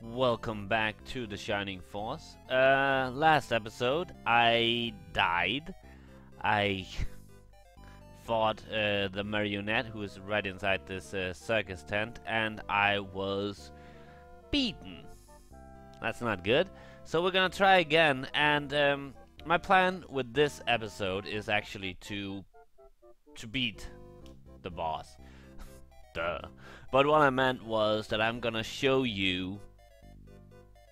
welcome back to the Shining Force. Uh, last episode, I died. I fought uh, the marionette who is right inside this uh, circus tent, and I was beaten. That's not good. So we're gonna try again, and um, my plan with this episode is actually to to beat the boss. Duh. But what I meant was that I'm gonna show you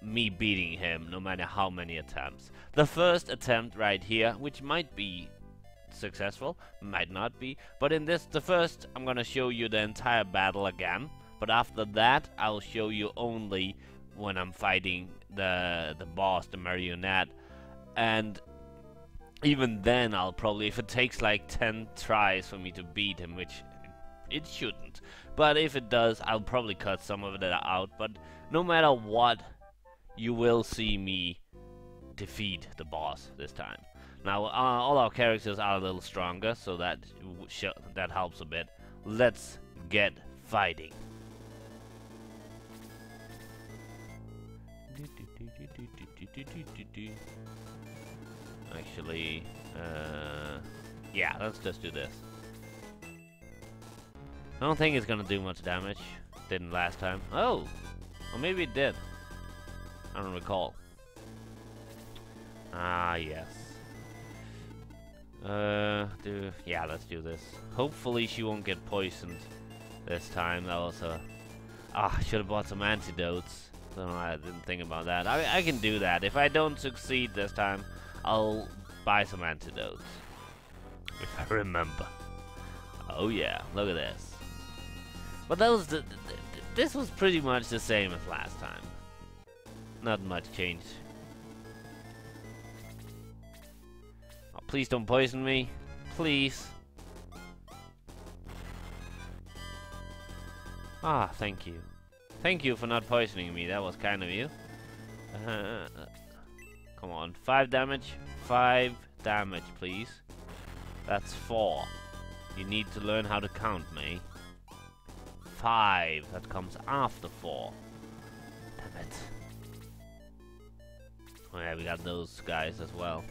me beating him no matter how many attempts. The first attempt right here, which might be successful, might not be, but in this, the first, I'm gonna show you the entire battle again, but after that, I'll show you only when I'm fighting the, the boss, the marionette, and even then I'll probably, if it takes like 10 tries for me to beat him, which it shouldn't, but if it does, I'll probably cut some of it out, but no matter what, you will see me defeat the boss this time. Now, uh, all our characters are a little stronger, so that that helps a bit. Let's get fighting. Actually, uh, yeah, let's just do this. I don't think it's gonna do much damage. Didn't last time. Oh! Or maybe it did. I don't recall. Ah, yes. Uh, do yeah, let's do this. Hopefully she won't get poisoned this time. That was a ah, should have bought some antidotes. No, I didn't think about that. I I can do that. If I don't succeed this time, I'll buy some antidotes. If I remember. Oh yeah, look at this. But that was the, the, the this was pretty much the same as last time. Not much change. Oh, please don't poison me. Please. Ah, thank you. Thank you for not poisoning me. That was kind of you. Uh, come on. Five damage. Five damage, please. That's four. You need to learn how to count, me. Five. That comes after four. Damn it. Oh yeah, we got those guys as well.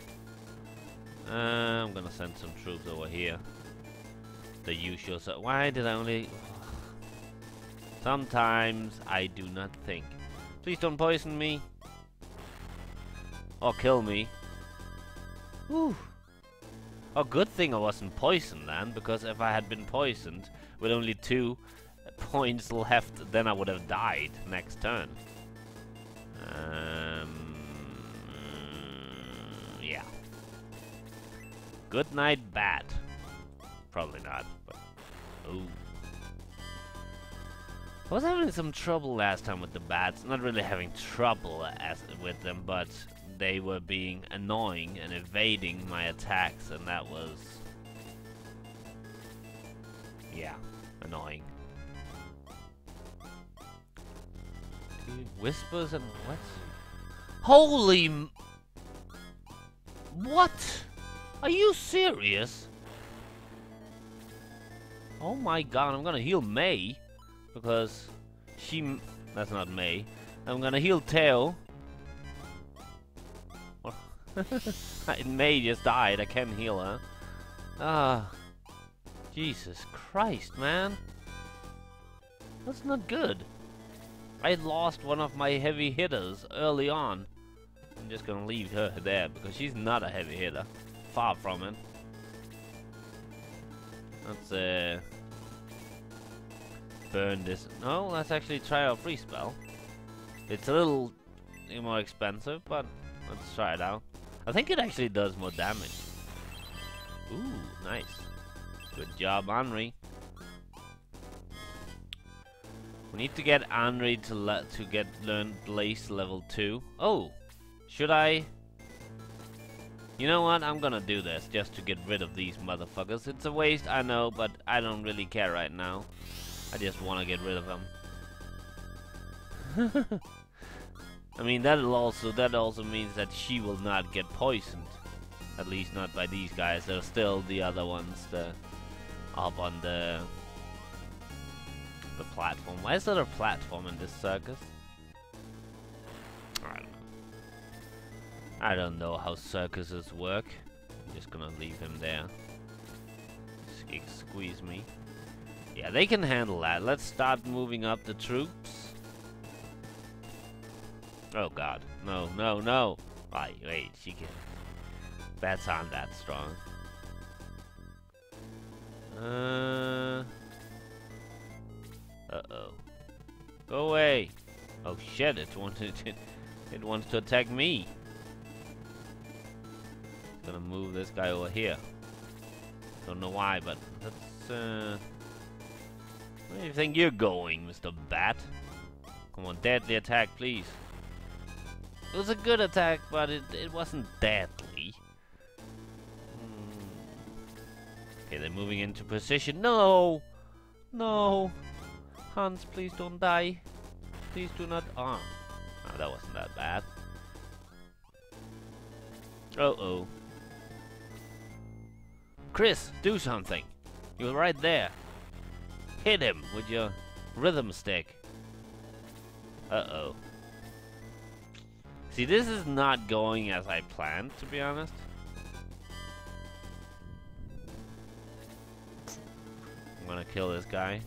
Uh, I'm gonna send some troops over here. The usual. So why did I only? Sometimes I do not think. Please don't poison me. Or kill me. Whew. Oh, good thing I wasn't poisoned then, because if I had been poisoned with only two points left, then I would have died next turn. Um, Good night, bat. Probably not, but... Ooh. I was having some trouble last time with the bats. Not really having trouble as with them, but they were being annoying and evading my attacks, and that was... Yeah, annoying. Whispers and what? Holy what? Are you serious? Oh my god, I'm gonna heal Mae. Because she... That's not Mae. I'm gonna heal Teo. Mae just died, I can't heal her. Ah. Jesus Christ, man. That's not good. I lost one of my heavy hitters early on. I'm just gonna leave her there because she's not a heavy hitter. Far from it. Let's uh, burn this. No, let's actually try our freeze spell. It's a little more expensive, but let's try it out. I think it actually does more damage. Ooh, nice. Good job, Anri. We need to get Anri to let to get learn Blaze level 2. Oh, should I? You know what? I'm gonna do this just to get rid of these motherfuckers. It's a waste, I know, but I don't really care right now. I just want to get rid of them. I mean, that'll also that also means that she will not get poisoned. At least not by these guys. There's still the other ones up on the the platform. Why is there a platform in this circus? I don't know how circuses work. I'm just gonna leave him there. Squeeze me. Yeah, they can handle that. Let's start moving up the troops. Oh god. No, no, no. Wait, wait, she can... Bats aren't that strong. Uh... Uh-oh. Go away! Oh shit, it wanted to, it wants to attack me. Gonna move this guy over here. Don't know why, but let's uh where do you think you're going, Mr. Bat? Come on, deadly attack, please. It was a good attack, but it, it wasn't deadly. Hmm. Okay, they're moving into position. No! No! Hans, please don't die. Please do not... Ah. Oh, that wasn't that bad. Uh-oh. Chris, do something. You're right there. Hit him with your rhythm stick. Uh-oh. See, this is not going as I planned, to be honest. I'm gonna kill this guy.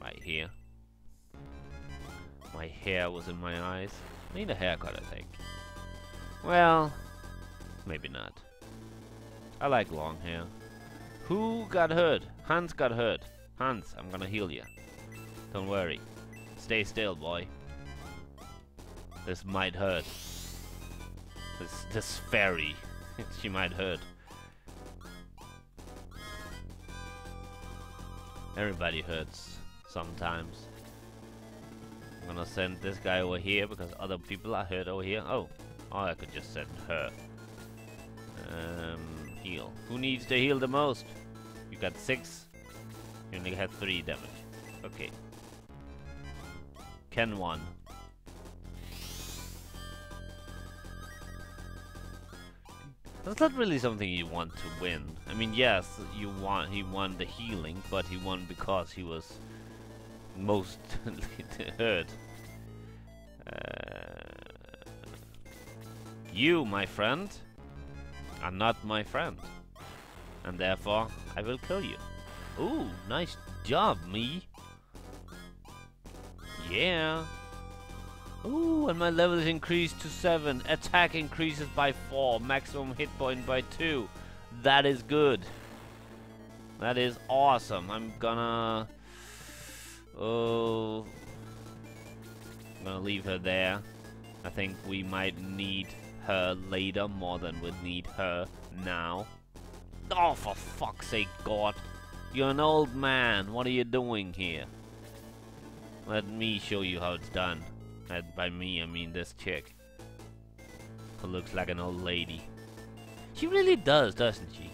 Right here. My hair was in my eyes. I need a haircut, I think. Well, maybe not. I like long hair. Who got hurt? Hans got hurt. Hans, I'm gonna heal you. Don't worry. Stay still, boy. This might hurt. This this fairy. she might hurt. Everybody hurts sometimes. I'm gonna send this guy over here because other people are hurt over here. Oh, oh I could just send her. Heal. Who needs to heal the most? You got six. You only had three damage. Okay. Ken won. That's not really something you want to win. I mean, yes, you want he won the healing, but he won because he was most hurt. Uh, you, my friend, are not my friend, and therefore I will kill you. Ooh, nice job, me. Yeah. Ooh, and my level is increased to 7. Attack increases by 4. Maximum hit point by 2. That is good. That is awesome. I'm gonna... Oh... I'm gonna leave her there. I think we might need her later more than we need her now. Oh, for fuck's sake, God. You're an old man. What are you doing here? Let me show you how it's done. And by me, I mean this chick. Who looks like an old lady. She really does, doesn't she?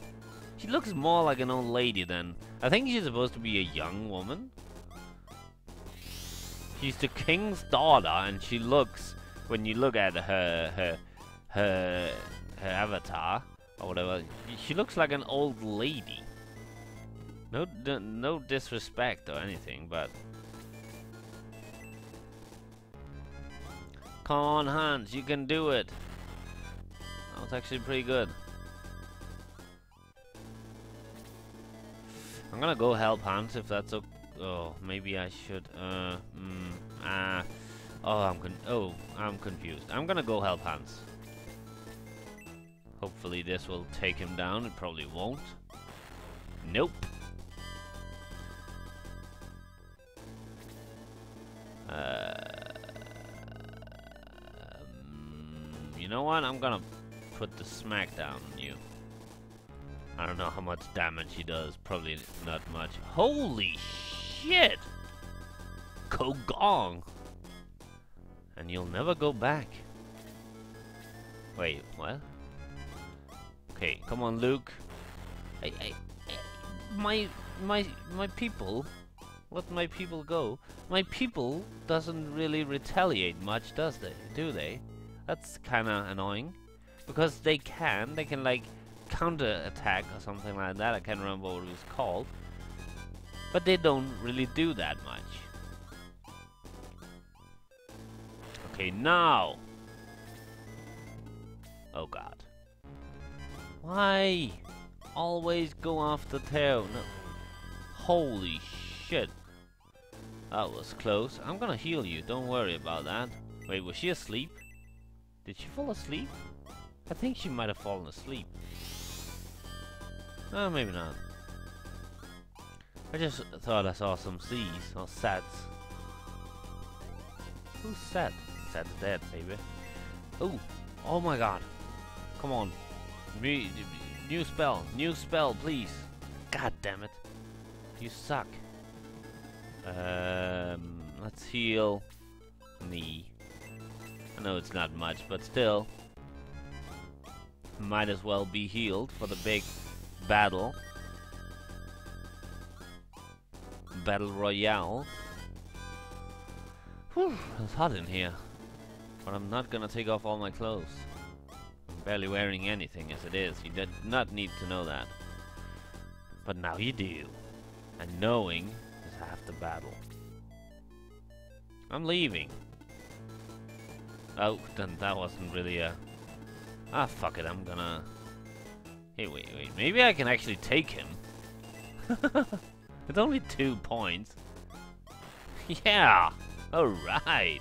She looks more like an old lady than... I think she's supposed to be a young woman. She's the king's daughter, and she looks... When you look at her... Her... Her... Her avatar, or whatever, she looks like an old lady. No, no disrespect or anything, but... Come on, Hans, you can do it. That was actually pretty good. I'm gonna go help Hans if that's okay. Oh, maybe I should. Uh, mm, ah. Oh, I'm con. Oh, I'm confused. I'm gonna go help Hans. Hopefully this will take him down. It probably won't. Nope. Uh, um, you know what? I'm gonna put the smackdown on you. I don't know how much damage he does. Probably not much. Holy shit! Kogong! And you'll never go back. Wait, what? Okay, come on, Luke. I, I, I, my, my, my people let my people go. My people doesn't really retaliate much, does they? Do they? That's kinda annoying. Because they can, they can like counter attack or something like that. I can't remember what it was called. But they don't really do that much. Okay, now. Oh god. Why? Always go after. No. Holy shit. That was close. I'm gonna heal you. Don't worry about that. Wait, was she asleep? Did she fall asleep? I think she might have fallen asleep. Oh, maybe not. I just thought I saw some C's or sets. Who's Set? Set's dead, baby. Oh, oh my god. Come on. Re new spell, new spell, please. God damn it. You suck. Um, let's heal me. I know it's not much, but still. Might as well be healed for the big battle. Battle Royale. Whew, it's hot in here. But I'm not gonna take off all my clothes. Barely wearing anything as it is. You did not need to know that. But now you do. And knowing is half the battle. I'm leaving. Oh, then that wasn't really a... Ah, fuck it, I'm gonna... Hey, wait, wait, maybe I can actually take him. it's only two points. yeah! Alright!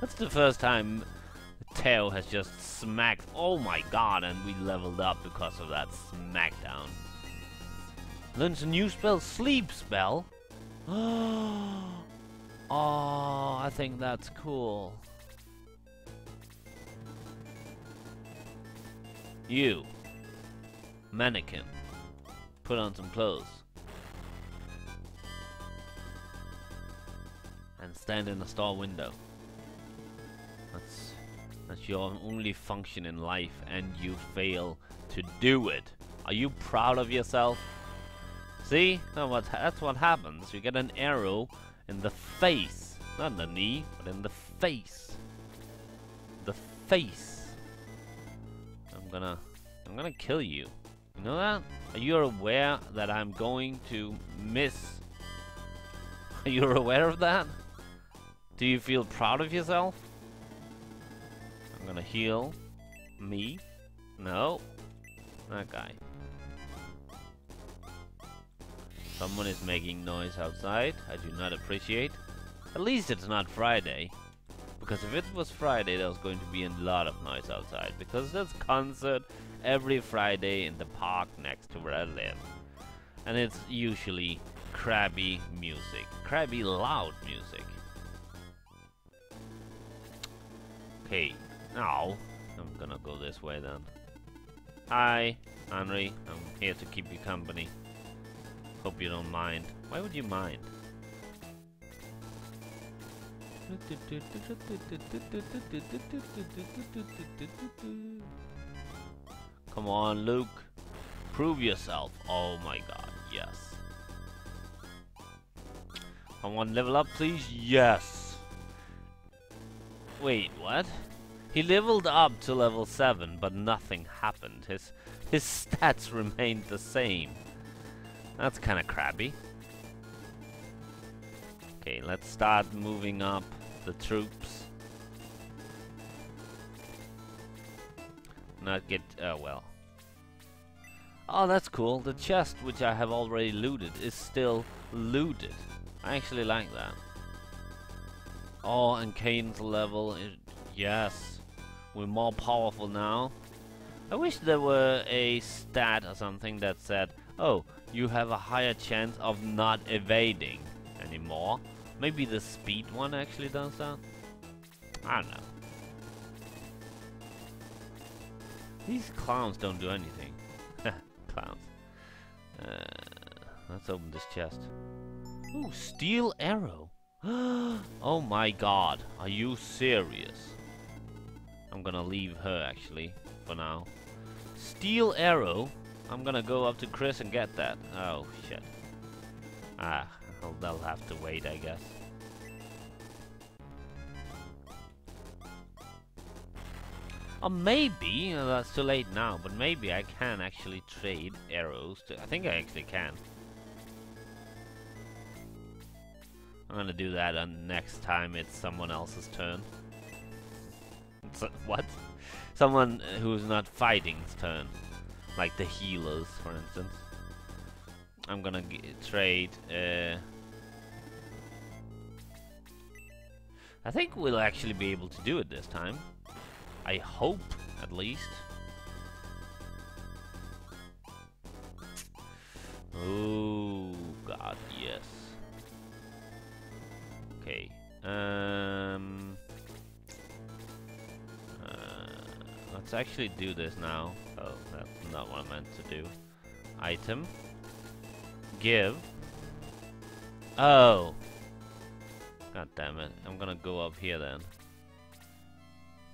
That's the first time Teo has just smacked... Oh my god, and we leveled up because of that smackdown. Learns a new spell, Sleep Spell. oh, I think that's cool. You. Mannequin. Put on some clothes. And stand in a store window. That's your only function in life and you fail to do it. Are you proud of yourself? See? That's what happens. You get an arrow in the face. Not the knee, but in the face. The face. I'm gonna... I'm gonna kill you. You know that? Are you aware that I'm going to miss? Are you aware of that? Do you feel proud of yourself? I'm gonna heal me. No. That guy. Someone is making noise outside. I do not appreciate. At least it's not Friday. Because if it was Friday, there was going to be a lot of noise outside. Because there's concert every Friday in the park next to where I live. And it's usually crabby music. Crabby loud music. Okay, now I'm gonna go this way then. Hi, Anri. I'm here to keep you company. Hope you don't mind. Why would you mind? Come on, Luke. Prove yourself. Oh my god, yes. Come on, level up, please. Yes. Wait, what? He leveled up to level 7, but nothing happened. His his stats remained the same. That's kind of crabby. Okay, let's start moving up the troops. Not get... Oh, well. Oh, that's cool. The chest, which I have already looted, is still looted. I actually like that. Oh, and Caden's level. Yes. We're more powerful now. I wish there were a stat or something that said, oh, you have a higher chance of not evading anymore. Maybe the speed one actually does that? I don't know. These clowns don't do anything. clowns. Uh, let's open this chest. Ooh, steel arrow. oh my god, are you serious? I'm gonna leave her actually, for now. Steel arrow? I'm gonna go up to Chris and get that. Oh, shit. Ah, well, they'll have to wait, I guess. Or maybe, uh, that's too late now, but maybe I can actually trade arrows. To, I think I actually can. I'm gonna do that on next time it's someone else's turn. What? someone who's not fighting's turn, like the healers, for instance. I'm gonna trade. Uh, I think we'll actually be able to do it this time. I hope, at least. Oh God, yes. Okay. Um. Let's actually do this now. Oh, that's not what I meant to do. Item. Give. Oh. God damn it. I'm gonna go up here then.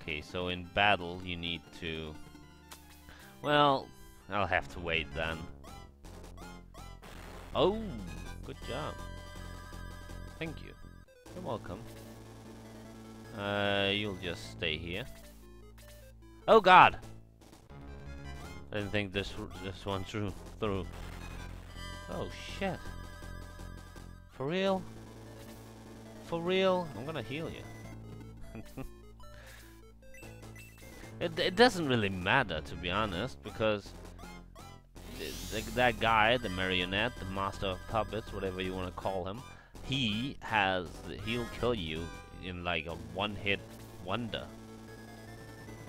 Okay, so in battle you need to... Well, I'll have to wait then. Oh, good job. Thank you. You're welcome. Uh, you'll just stay here. Oh God! I didn't think this this one through through. Oh shit! For real? For real? I'm gonna heal you. it it doesn't really matter to be honest because that guy, the marionette, the master of puppets, whatever you want to call him, he has, he'll kill you in like a one-hit wonder.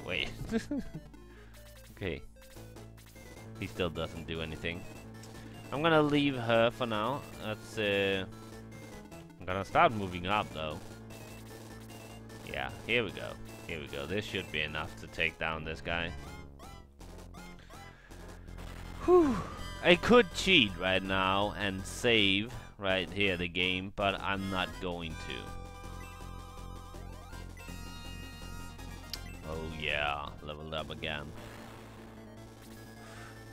Wait. okay. He still doesn't do anything. I'm gonna leave her for now. That's uh I'm gonna start moving up though. Yeah, here we go. Here we go. This should be enough to take down this guy. Whew. I could cheat right now and save right here the game, but I'm not going to. Oh yeah, leveled up again.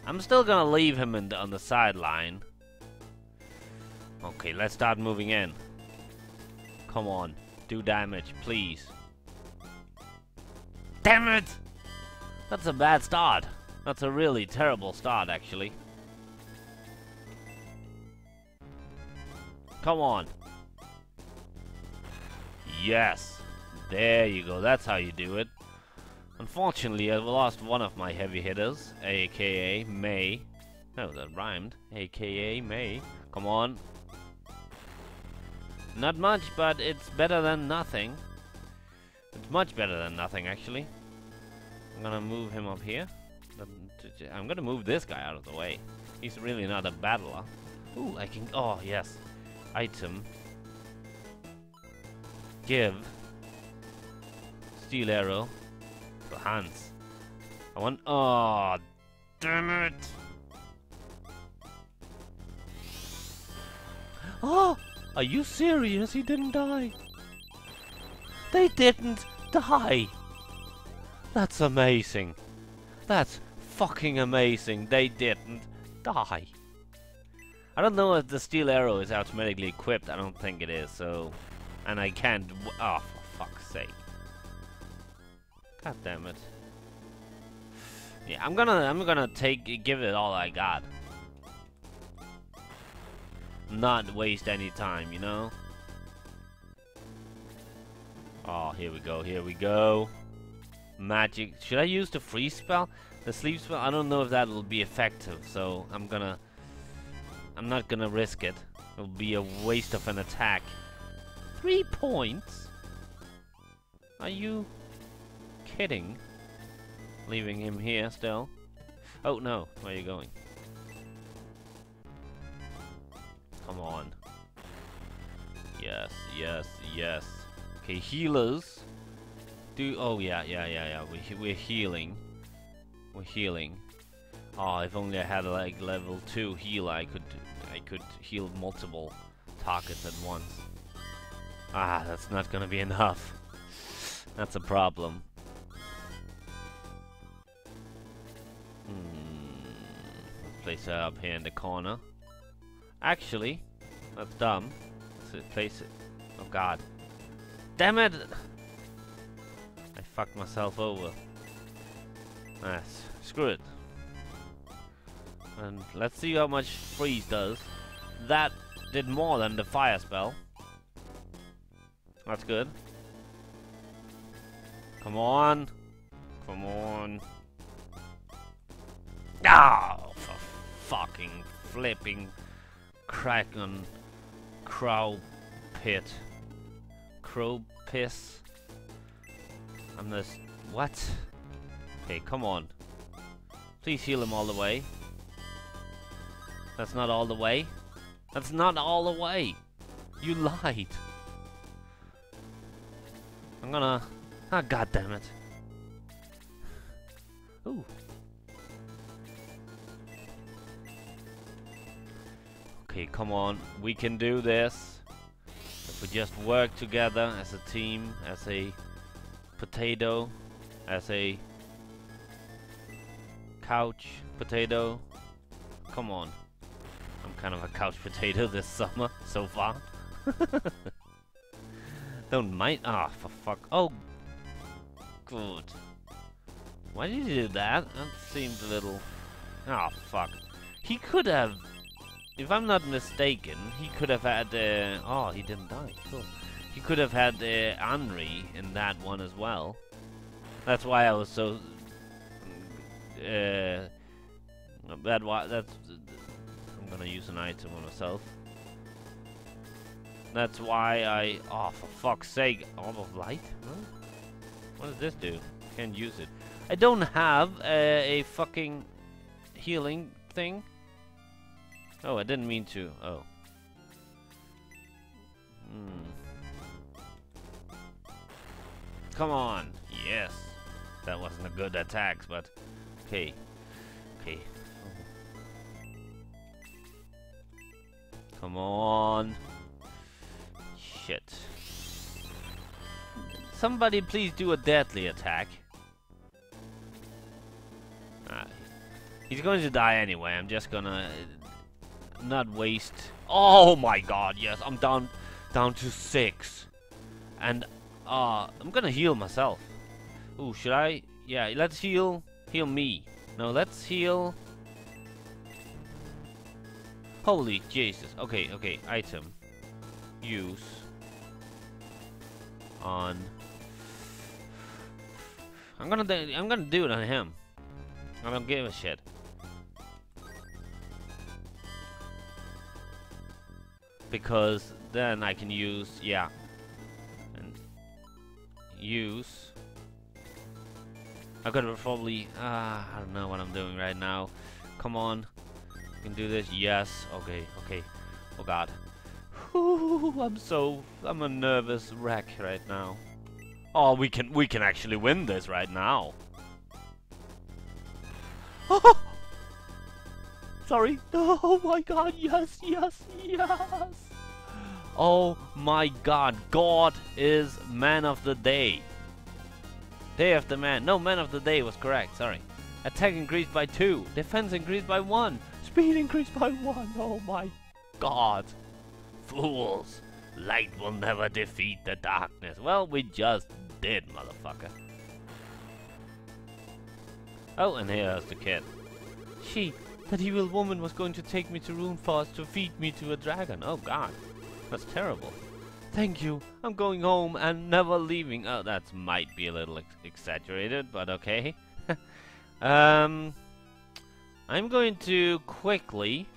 I'm still gonna leave him the, on the sideline. Okay, let's start moving in. Come on, do damage, please. Damn it! That's a bad start. That's a really terrible start, actually. Come on. Yes. There you go. That's how you do it. Unfortunately, uh, I've lost one of my heavy hitters, aka Mae. Oh, that rhymed. AKA Mae. Come on. Not much, but it's better than nothing. It's much better than nothing, actually. I'm gonna move him up here. I'm gonna move this guy out of the way. He's really not a battler. Ooh, I can... Oh, yes. Item. Give. Steel arrow. Hans. I want... Oh, damn it! Oh! Are you serious? He didn't die. They didn't die. That's amazing. That's fucking amazing. They didn't die. I don't know if the steel arrow is automatically equipped. I don't think it is, so... And I can't... Oh, for fuck's sake. God damn it. Yeah, I'm gonna... I'm gonna take... Give it all I got. Not waste any time, you know? Oh, here we go, here we go. Magic. Should I use the freeze spell? The sleep spell, I don't know if that will be effective, so I'm gonna... I'm not gonna risk it. It'll be a waste of an attack. Three points? Are you kidding? Leaving him here still? Oh no, where are you going? Come on. Yes, yes, yes. Okay, healers. Do oh yeah, yeah, yeah, yeah. We we're healing. We're healing. Oh, if only I had like level 2 heal, I could I could heal multiple targets at once. Ah, that's not gonna be enough. That's a problem. Hmm. Place it up here in the corner. Actually, that's dumb. Let's place it. Oh god. Damn it! I fucked myself over. Nice. Screw it. And let's see how much freeze does. That did more than the fire spell. That's good. Come on. Come on. Oh, for fucking flipping crack on crow pit. Crow piss. I'm this. What? Okay, come on. Please heal him all the way. That's not all the way. That's not all the way. You lied. I'm gonna. Ah, oh, god damn it. Ooh. Okay, come on. We can do this. If we just work together as a team, as a potato, as a couch potato. Come on. I'm kind of a couch potato this summer so far. Don't mind. Ah, oh, for fuck. Oh, good. Why did you do that? That seemed a little... Oh, fuck. He could have... If I'm not mistaken, he could have had... Uh... Oh, he didn't die. Cool. He could have had uh, Anri in that one as well. That's why I was so... Uh, that why that's... I'm gonna use an item on myself. That's why I... Oh, for fuck's sake. Orb of Light? Huh? What does this do? Can't use it. I don't have uh, a fucking healing thing. Oh, I didn't mean to. Oh. Hmm. Come on. Yes. That wasn't a good attack, but... Okay. Okay. Come on. Shit. Somebody please do a deadly attack. He's going to die anyway. I'm just gonna not waste. Oh my god, yes. I'm down down to six. And uh I'm gonna heal myself. Ooh, should I? Yeah, let's heal heal me. No, let's heal Holy Jesus. Okay, okay, item. Use on I'm gonna I'm gonna do it on him. I don't give a shit. Because then I can use, yeah, and use. I could probably, uh, I don't know what I'm doing right now. Come on, you can do this. Yes, okay, okay. Oh God. Ooh, I'm so, I'm a nervous wreck right now. Oh, we can, we can actually win this right now. Sorry. Oh my god, yes, yes, yes. Oh my god, God is man of the day. Day of the man. No, man of the day was correct, sorry. Attack increased by 2. Defense increased by 1. Speed increased by 1. Oh my god. Fools. Light will never defeat the darkness. Well, we just did, motherfucker. Oh, and here's the kid. She that evil woman was going to take me to Runefaust to feed me to a dragon. Oh god. That's terrible. Thank you. I'm going home and never leaving. Oh, that might be a little ex exaggerated, but okay. um, I'm going to quickly...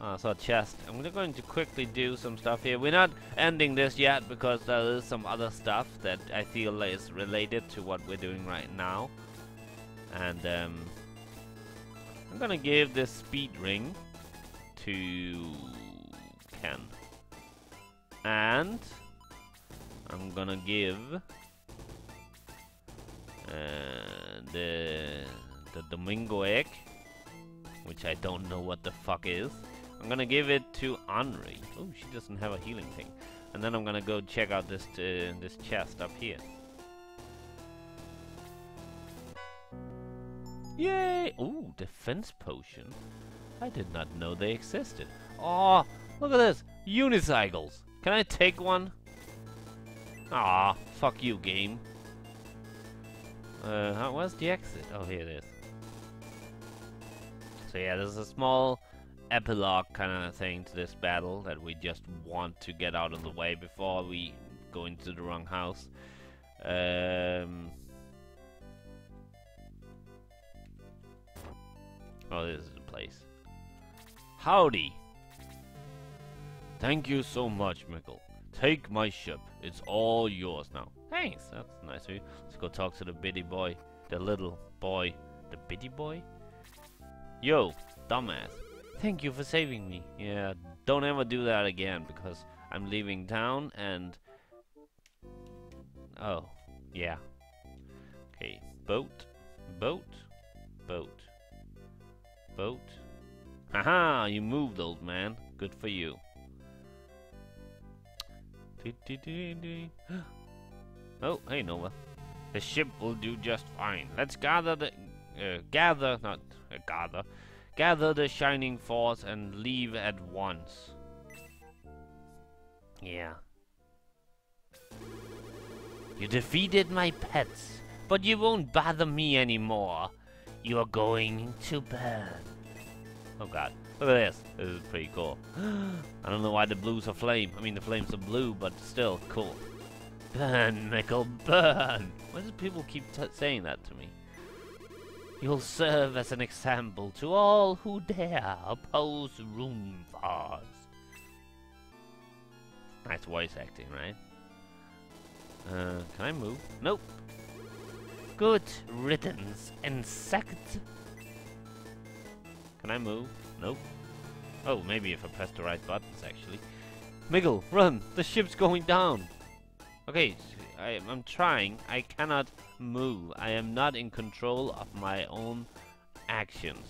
Oh, so chest. I'm going to quickly do some stuff here. We're not ending this yet because there is some other stuff that I feel is related to what we're doing right now. And um, I'm gonna give this speed ring to Ken. And I'm gonna give uh, the the Domingo egg, which I don't know what the fuck is. I'm gonna give it to Anri. Oh, she doesn't have a healing thing. And then I'm gonna go check out this uh, this chest up here. Yay! Ooh, defense potion. I did not know they existed. Oh, look at this. Unicycles. Can I take one? Ah, fuck you, game. Uh, where's the exit? Oh, here it is. So yeah, there's a small epilogue kind of thing to this battle that we just want to get out of the way before we go into the wrong house. Um, Oh, this is the place. Howdy. Thank you so much, Mikkel. Take my ship. It's all yours now. Thanks. That's nice of you. Let's go talk to the bitty boy. The little boy. The bitty boy? Yo, dumbass. Thank you for saving me. Yeah, don't ever do that again because I'm leaving town and... Oh, yeah. Okay, boat, boat, boat, boat. Haha, you moved, old man. Good for you. oh, hey Nova. The ship will do just fine. Let's gather the uh, gather not uh, gather gather the shining force and leave at once. Yeah. You defeated my pets, but you won't bother me anymore. You are going to burn. Oh god. Look at this. This is pretty cool. I don't know why the blues are flame. I mean, the flames are blue, but still cool. Burn, Mikkel, burn! Why do people keep saying that to me? You'll serve as an example to all who dare oppose Runefaust. Nice voice acting, right? Uh, can I move? Nope. Good riddance, insect. Can I move? Nope. Oh, maybe if I press the right buttons, actually. Mikkel, run! The ship's going down! Okay, I, I'm trying. I cannot move. I am not in control of my own actions.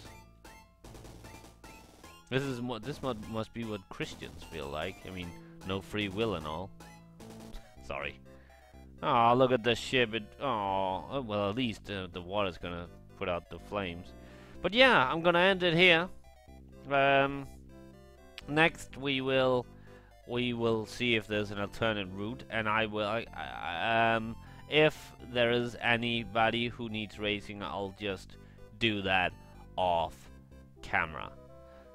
This is what this must be what Christians feel like. I mean, no free will and all. Sorry. Oh, look at the ship. It, oh, well, at least uh, the water's gonna put out the flames. But yeah, I'm gonna end it here. Um, next we will we will see if there's an alternate route, and I will. I, I, um, if there is anybody who needs racing, I'll just do that off camera.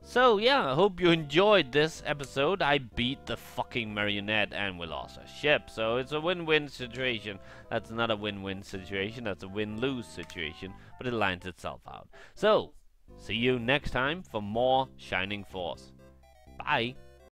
So yeah, I hope you enjoyed this episode. I beat the fucking marionette and we lost our ship. So it's a win-win situation. That's not a win-win situation, that's a win-lose situation, but it lines itself out. So, see you next time for more Shining Force. Bye!